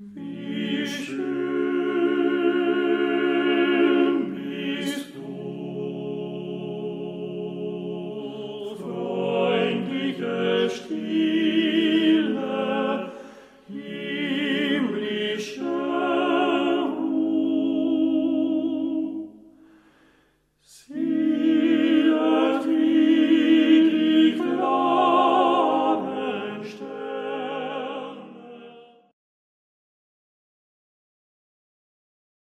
Mm-hmm.